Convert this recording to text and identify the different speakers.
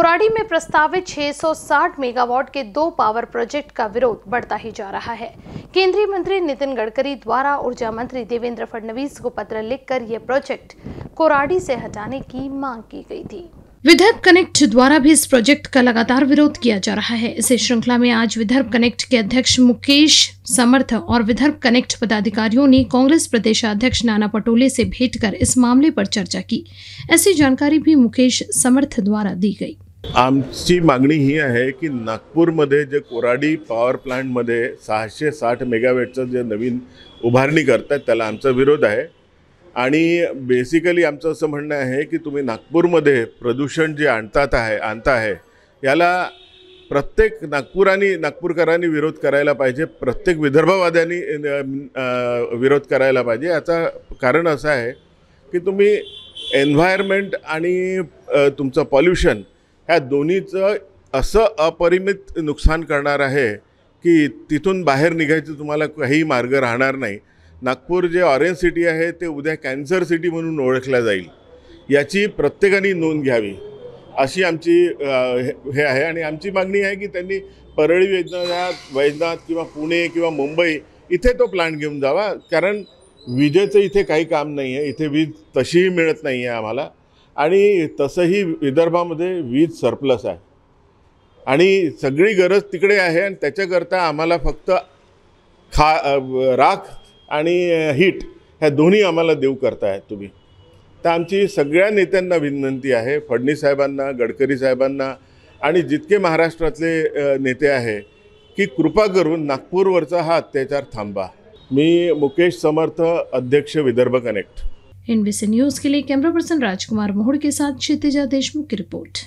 Speaker 1: कुराड़ी में प्रस्तावित 660 मेगावाट के दो पावर प्रोजेक्ट का विरोध बढ़ता ही जा रहा है। केंद्रीय मंत्री नितिन गडकरी द्वारा ऊर्जा मंत्री देवेंद्र फडणवीस को पत्र लिखकर यह प्रोजेक्ट कोराडी से हटाने की मांग की गई थी। विदर्भ कनेक्ट द्वारा भी इस प्रोजेक्ट का लगातार विरोध किया जा रहा है। इसी श्रृंखला में आज विदर्भ कनेक्ट के अध्यक्ष मुकेश समर्थ और विदर्भ कनेक्ट पदाधिकारियों ने कांग्रेस प्रदेशाध्यक्ष नाना पटोले से भेंट कर इस मामले पर चर्चा की। ऐसी जानकारी भी मुकेश समर्थ द्वारा दी गई।
Speaker 2: आमची मागणी ही आहे की नागपूरमध्ये जे कोराडी पॉवर प्लांटमध्ये सहाशे साठ मेगावॅटचं जे नवीन उभारणी करतात त्याला आमचा विरोध आहे. आणि बेसिकली आमचं असं म्हणणं आहे की तुम्ही नागपूरमध्ये प्रदूषण जे आणतात आहे आणता आहे याला प्रत्येक नागपुरांनी नागपूरकरांनी विरोध करायला पाहिजे प्रत्येक विदर्भवाद्यांनी विरोध करायला पाहिजे. याचा कारण असं आहे की तुम्ही एन्व्हायरमेंट आणि तुमचं पॉल्युशन ह्या दोन्हीचं असं अपरिमित नुकसान करणार आहे की तिथून बाहेर निघायचं तुम्हाला काही मार्ग राहणार नाही. नागपूर जे ऑरेंज सिटी आहे ते उद्या कॅन्सर सिटी म्हणून ओळखल्या जाईल. याची प्रत्येकाने नोंद घ्यावी. अशी आमची हे हे आहे आणि आमची मागणी आहे की त्यांनी परळी वैजनाथ वैजनाथ किंवा पुणे किंवा मुंबई इथे तो प्लांट घेऊन जावा. कारण विजेचं इथे काही काम नाही आहे इथे वीज तशीही मिळत नाही आहे आम्हाला. आणि तसंही विदर्भामध्ये वीज सरप्लस आहे. आणि सगळी गरज तिकडे आहे आणि त्याच्याकरता आम्हाला फक्त खा राख आणि हीट ह्या दोन्ही आम्हाला देऊ करताय तुम्ही. तर आमची सगळ्या नेत्यांना विनंती आहे फडणीसाहेबांना गडकरी साहेबांना आणि जितके महाराष्ट्रातले नेते आहे की कृपा करून नागपूरवरचा हा अत्याचार थांबा मी मुकेश समर्थ अध्यक्ष विदर्भ कनेक्ट.
Speaker 1: एनबीसी न्यूज के लिए कैमरा पर्सन राजकुमार मोहड़ के साथ क्षितिजा देशमुख की रिपोर्ट।